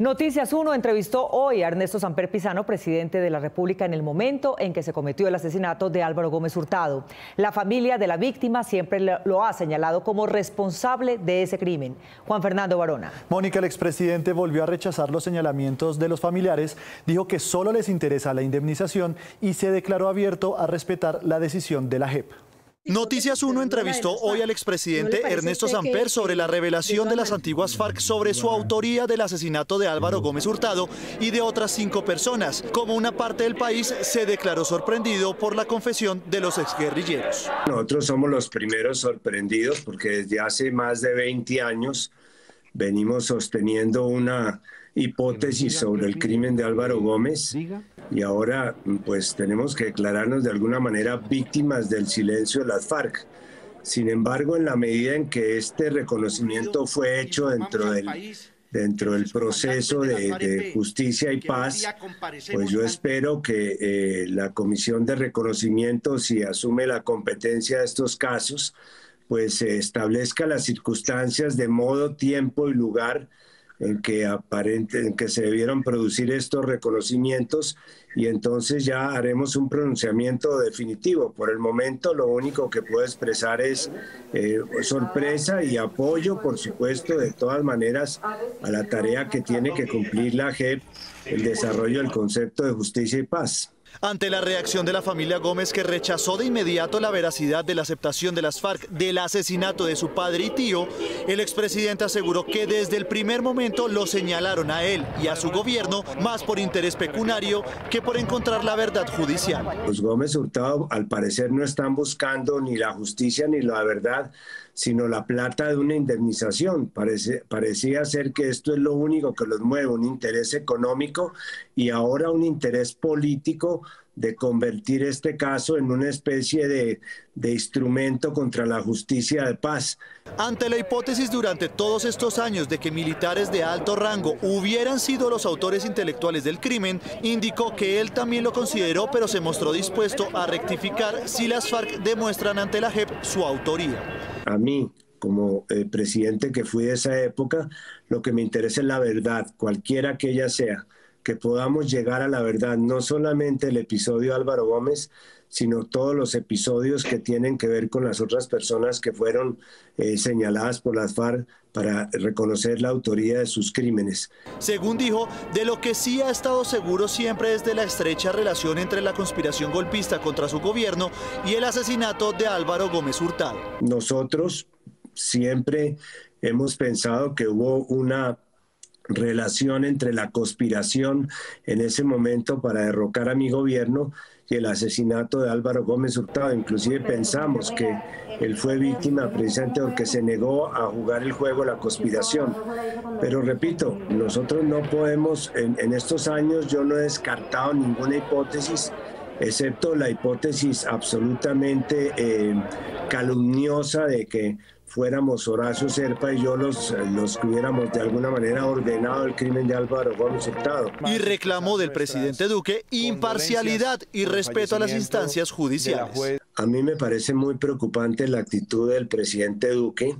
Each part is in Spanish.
Noticias 1 entrevistó hoy a Ernesto Samper Pizano, presidente de la República, en el momento en que se cometió el asesinato de Álvaro Gómez Hurtado. La familia de la víctima siempre lo ha señalado como responsable de ese crimen. Juan Fernando Barona. Mónica, el expresidente volvió a rechazar los señalamientos de los familiares, dijo que solo les interesa la indemnización y se declaró abierto a respetar la decisión de la JEP. Noticias 1 entrevistó hoy al expresidente Ernesto Samper sobre la revelación de las antiguas FARC sobre su autoría del asesinato de Álvaro Gómez Hurtado y de otras cinco personas. Como una parte del país se declaró sorprendido por la confesión de los exguerrilleros. Nosotros somos los primeros sorprendidos porque desde hace más de 20 años venimos sosteniendo una hipótesis sobre el crimen de Álvaro Gómez y ahora pues tenemos que declararnos de alguna manera víctimas del silencio de las FARC. Sin embargo, en la medida en que este reconocimiento fue hecho dentro del, dentro del proceso de, justicia y paz, pues yo espero que eh, la Comisión de Reconocimiento, si asume la competencia de estos casos, pues establezca las circunstancias de modo, tiempo y lugar en que, aparente, en que se debieron producir estos reconocimientos y entonces ya haremos un pronunciamiento definitivo. Por el momento lo único que puedo expresar es eh, sorpresa y apoyo, por supuesto, de todas maneras a la tarea que tiene que cumplir la JEP, el desarrollo del concepto de justicia y paz. Ante la reacción de la familia Gómez que rechazó de inmediato la veracidad de la aceptación de las FARC del asesinato de su padre y tío, el expresidente aseguró que desde el primer momento lo señalaron a él y a su gobierno más por interés pecuniario que por encontrar la verdad judicial. Los Gómez Hurtado al parecer no están buscando ni la justicia ni la verdad, sino la plata de una indemnización. Parece, parecía ser que esto es lo único que los mueve, un interés económico y ahora un interés político de convertir este caso en una especie de, de, instrumento contra la justicia de paz. Ante la hipótesis durante todos estos años de que militares de alto rango hubieran sido los autores intelectuales del crimen, indicó que él también lo consideró, pero se mostró dispuesto a rectificar si las FARC demuestran ante la JEP su autoría. A mí, como eh, presidente que fui de esa época, lo que me interesa es la verdad, cualquiera que ella sea que podamos llegar a la verdad, no solamente el episodio Álvaro Gómez, sino todos los episodios que tienen que ver con las otras personas que fueron eh, señaladas por las FARC para reconocer la autoría de sus crímenes. Según dijo, de lo que sí ha estado seguro siempre es de la estrecha relación entre la conspiración golpista contra su gobierno y el asesinato de Álvaro Gómez Hurtado. Nosotros siempre hemos pensado que hubo una relación entre la conspiración en ese momento para derrocar a mi gobierno y el asesinato de Álvaro Gómez Hurtado. Inclusive pensamos que él fue víctima precisamente porque se negó a jugar el juego la conspiración. Pero repito, nosotros no podemos, en, estos años yo no he descartado ninguna hipótesis excepto la hipótesis absolutamente eh, calumniosa de que fuéramos Horacio Serpa y yo los, los que hubiéramos de alguna manera ordenado el crimen de Álvaro Gómez Hurtado. Y reclamó del presidente Duque imparcialidad y respeto a las instancias judiciales. A mí me parece muy preocupante la actitud del presidente Duque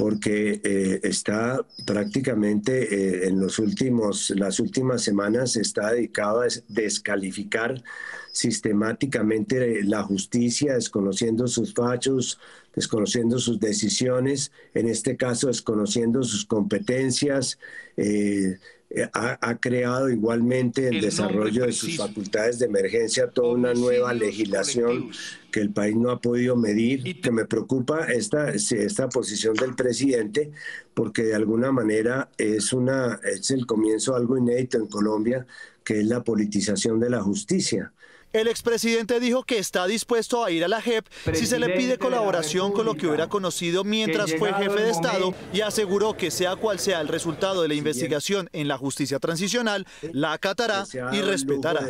porque eh, está prácticamente eh, en los últimos, las últimas semanas está dedicado a descalificar sistemáticamente la justicia, desconociendo sus fachos, desconociendo sus decisiones, en este caso desconociendo sus competencias, eh, ha, creado igualmente el, desarrollo de sus facultades de emergencia toda una nueva legislación que el país no ha podido medir, que me preocupa esta, esta posición del presidente, porque de alguna manera es, una, es el comienzo de algo inédito en Colombia, que es la politización de la justicia. El expresidente dijo que está dispuesto a ir a la JEP si se le pide colaboración con lo que hubiera conocido mientras fue jefe de Estado y aseguró que sea cual sea el resultado de la investigación en la justicia transicional, la acatará y respetará.